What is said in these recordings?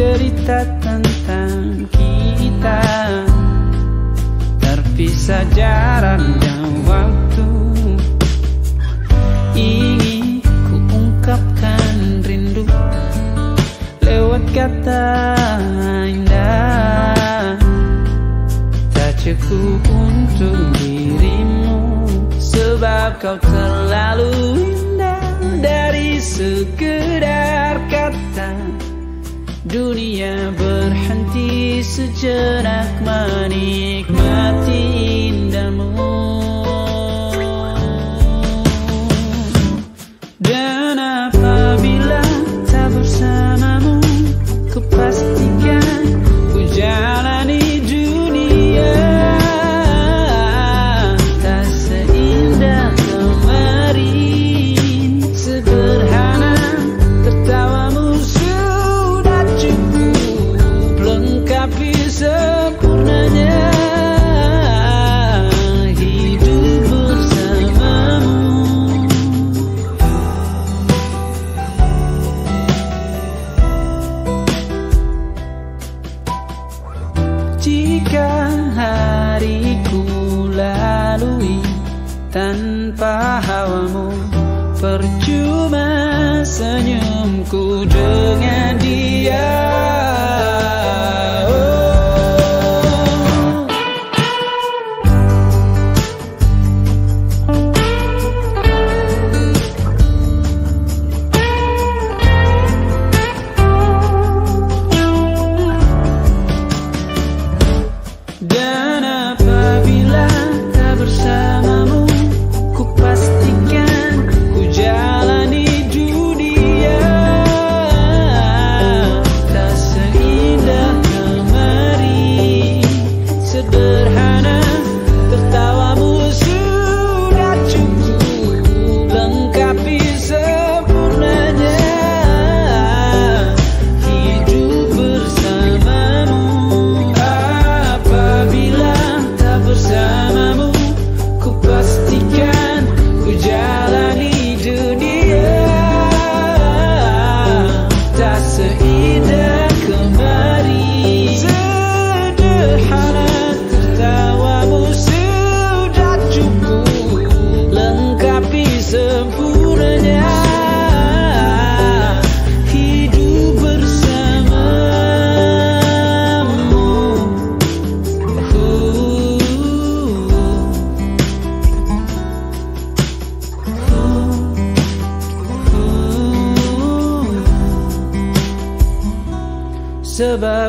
cerita tentang kita. Terpisah jarak dan waktu. Ingin ku ungkapkan rindu Lewat kata indah. Tak cukup untuk dirimu Sebab kau terlalu indah Dari sekedar kata Dunia berhenti sejenak menikmati indahmu. Dan apabila tak bersamamu Ku pastikan Lengkapi sempurnanya Hidup bersamamu Jika hariku lalui tanpa hawamu Percuma senyumku dengan dia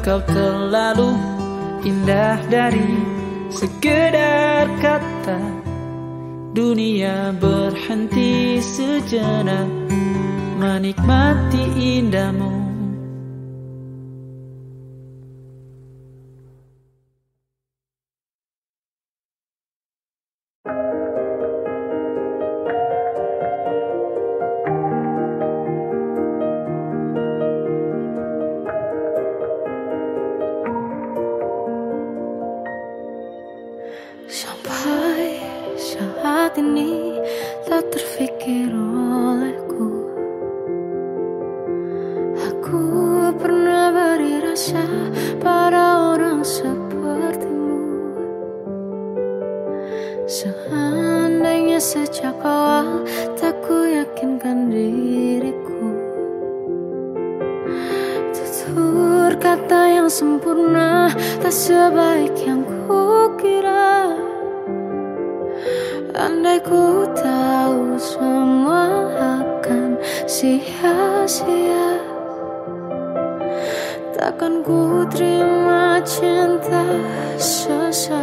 Kau terlalu indah dari sekedar kata. Dunia berhenti sejenak menikmati indahmu sejak awal tak ku yakinkan diriku. Tutur kata yang sempurna tak sebaik yang kukira. Andai ku tahu semua akan sia-sia. Takkan ku terima cinta sesaatmu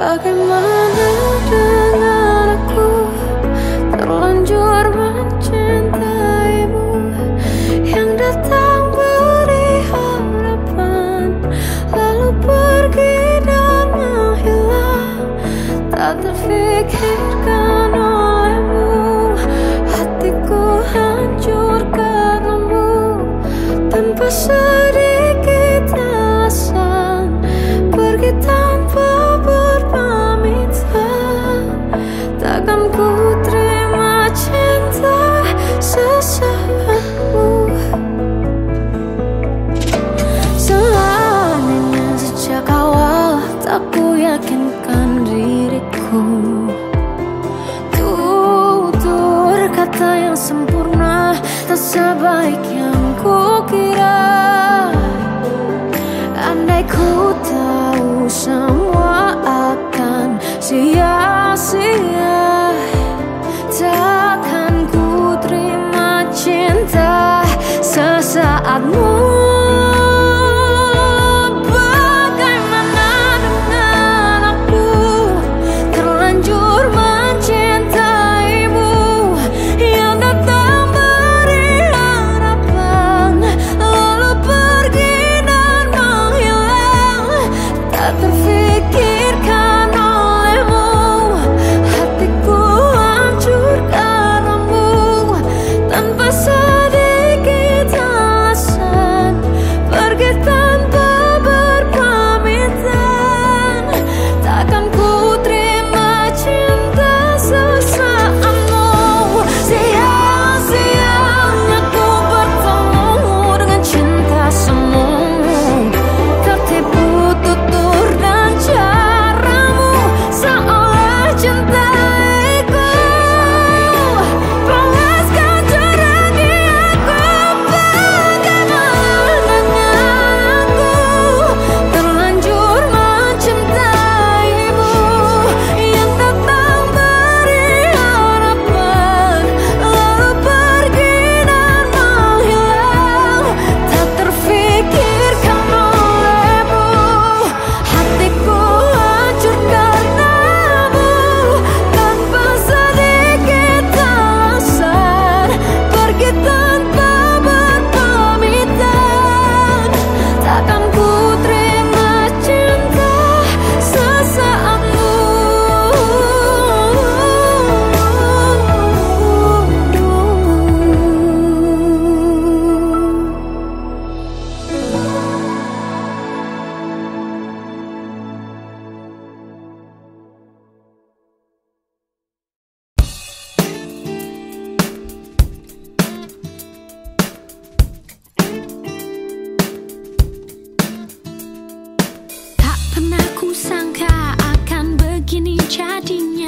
Bagaimana dengan sebaik yang ku kira Andai ku tahu semua akan sia-sia Takkan ku terima cinta sesaatmu sangka akan begini jadinya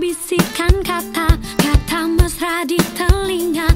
bisikan kata-kata mesra di telinga.